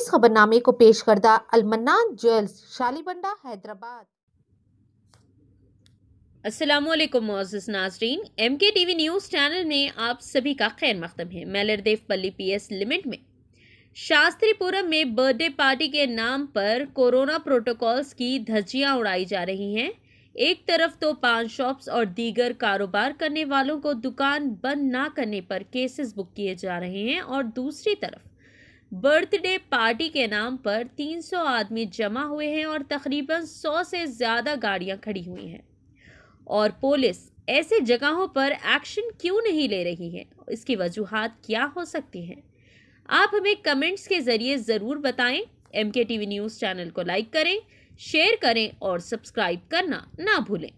खबरनामे को पेश करदा अलमन्ना ज्वेल्स, शालीबंडा, हैदराबाद। असलम मोज़ नाजरीन। M K T V news channel में आप सभी का खैर मकदम है। मैं लरदेव पल्ली पी एस लिमिट में। शास्त्रीपुरम में बर्थडे पार्टी के नाम पर कोरोना प्रोटोकॉल्स की धज्जियाँ उड़ाई जा रही हैं। एक तरफ़ तो पान शॉप्स और दीगर कारोबार करने वालों को दुकान बंद ना करने पर केसेस बुक किए जा रहे हैं और दूसरी तरफ़ बर्थडे पार्टी के नाम पर 300 आदमी जमा हुए हैं और तकरीबन 100 से ज़्यादा गाड़ियाँ खड़ी हुई हैं। और पुलिस ऐसे जगहों पर एक्शन क्यों नहीं ले रही है? इसकी वजूहत क्या हो सकती हैं? आप हमें कमेंट्स के ज़रिए ज़रूर बताएँ। M K T V news channel को लाइक करें, शेयर करें और सब्सक्राइब करना ना भूलें।